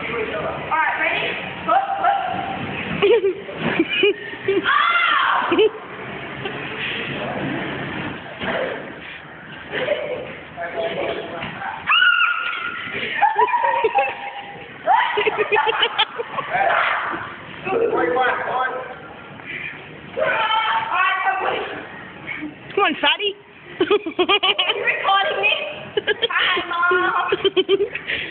Alright, ready? Put, put. Alright, come on. Come on, fatty. Are you recording me? Hi, Mom.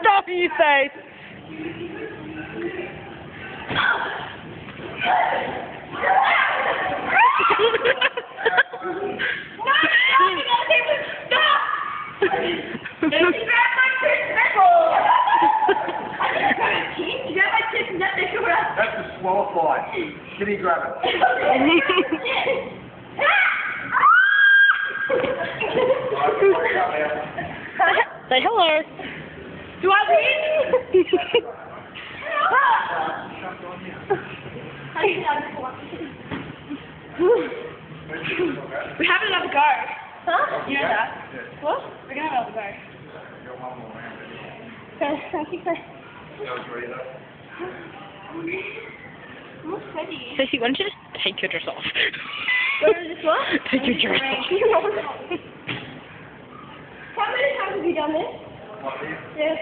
Stop you face. That's disqualified. Can he grab it? Say hello. Do I win? we have another go. Huh? You know that? What? We're gonna have another go. I'm not. Stacey, why don't you just take your dress off? What is this what? Take your dress off. How many times have you done this? Yes.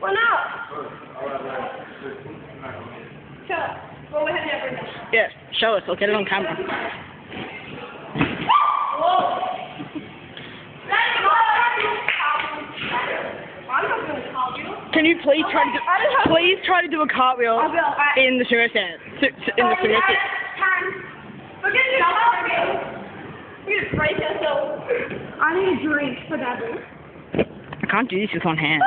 Why not? Shut up. Well, we have never done Yeah, show us. I'll get it on camera. I'm not going to call you. Can you please try to do, please try to do a cartwheel I will. I, in the sumo su- In the sumo stand. We're going to do cartwheel. We're going to break ourselves. I need a drink for that. I can't do this with one hand.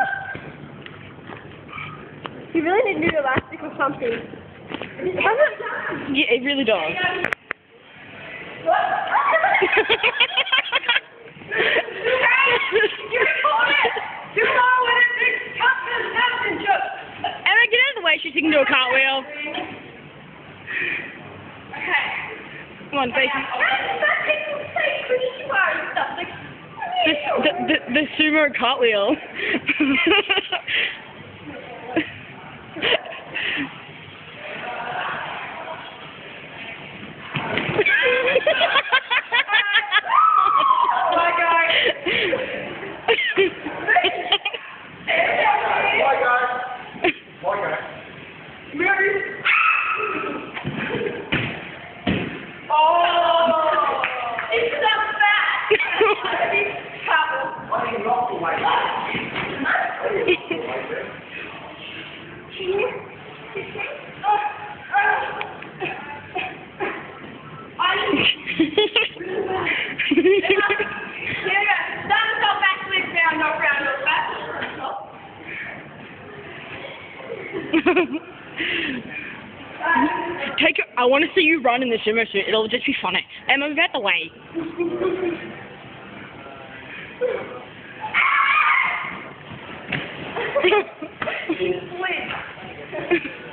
You really need new elastic or something. It. Yeah, it really does. You record it. You know when it big cut this nothing just. Emma, get out of the way. She can do a cartwheel. Okay. Come on, Stacey. The, the, the, sumo cartwheel. Take. A, I want to see you run in the shimmer suit. It'll just be funny. Emma, move out the way. Wait.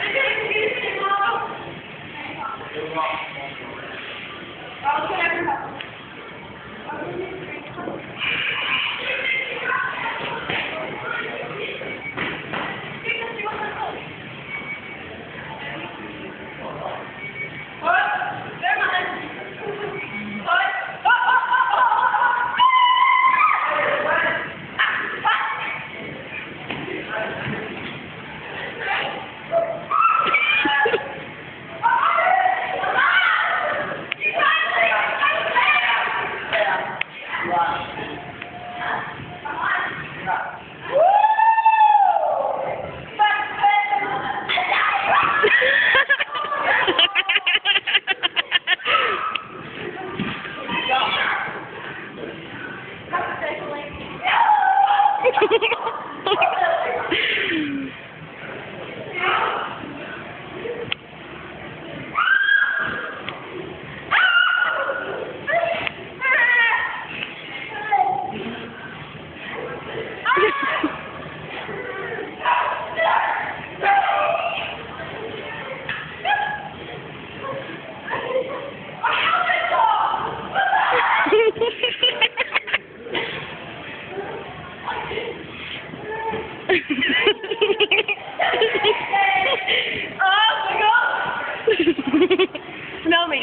Smell me,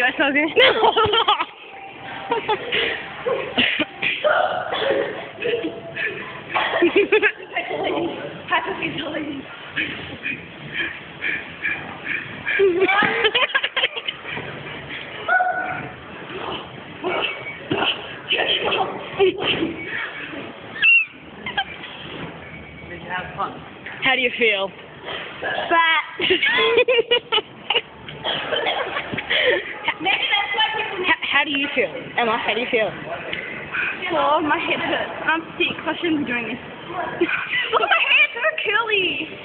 I? Hyperventilating. You have? How do you feel? Fat. Maybe that's why people How, how do you feel? Emma, how do you feel? Oh, my head hurts. I'm sick. I shouldn't be doing this. Look my hair, it's so curly.